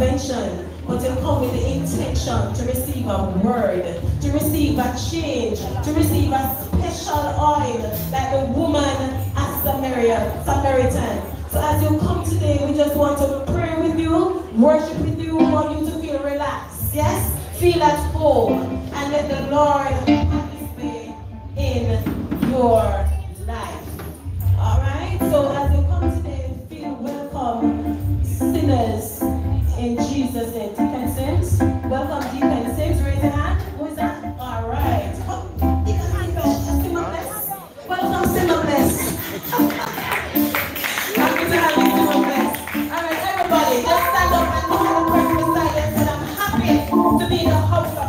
convention, but you come with the intention to receive a word, to receive a change, to receive a special oil like the woman at Samaria, Samaritan. So as you come today, we just want to pray with you, worship with you, want you to feel relaxed. Yes? Feel at home and let the Lord have his way in your Jesus' name. Deacon Sims. Welcome, Deacon Sims. Raise your hand. Who is that? Alright. Oh, Deacon Sims. Simmo Bless. Welcome, Simmo Bless. Happy to have you, Simmo Bless. Alright, everybody, just stand up and have a prayer for silence. And I'm happy to be the house